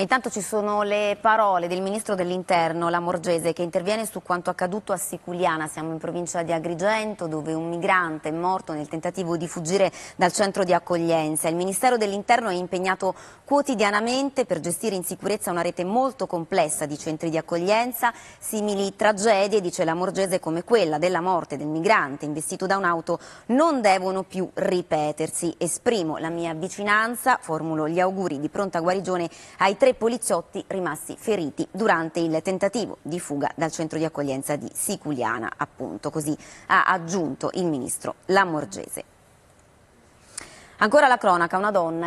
Intanto ci sono le parole del ministro dell'interno, Lamorgese, che interviene su quanto accaduto a Siculiana. Siamo in provincia di Agrigento, dove un migrante è morto nel tentativo di fuggire dal centro di accoglienza. Il Ministero dell'interno è impegnato quotidianamente per gestire in sicurezza una rete molto complessa di centri di accoglienza. Simili tragedie, dice Lamorgese, come quella della morte del migrante investito da un'auto, non devono più ripetersi. Esprimo la mia vicinanza, formulo gli auguri di pronta guarigione ai tre tre poliziotti rimasti feriti durante il tentativo di fuga dal centro di accoglienza di Siculiana, appunto, così ha aggiunto il ministro Lamorgese. Ancora la cronaca, una donna